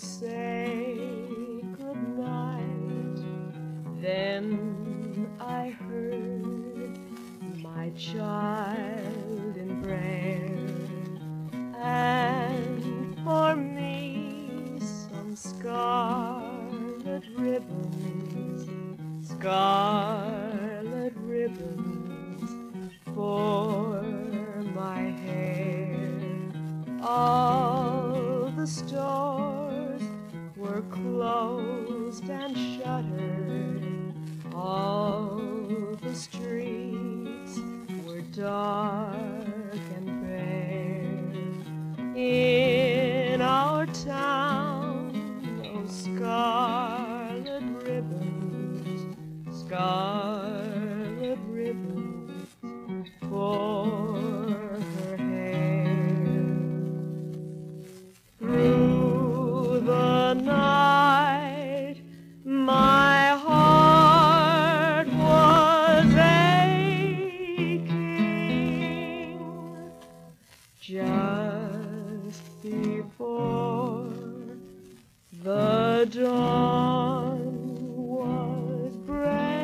say goodnight. Then I heard my child in prayer, and for me some scarlet ribbons, scarlet. Closed and shuttered. All the streets were dark and bare. In our town, those scarlet ribbons, scarlet ribbons for her hair. Through the night, just before the dawn was breaking.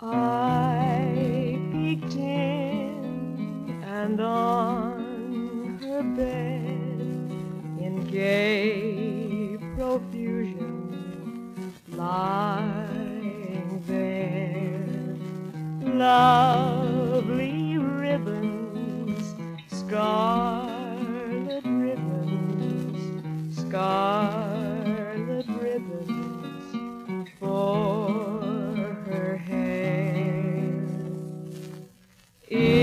I peeked in and on her bed in gay profusion lying there. Lovely It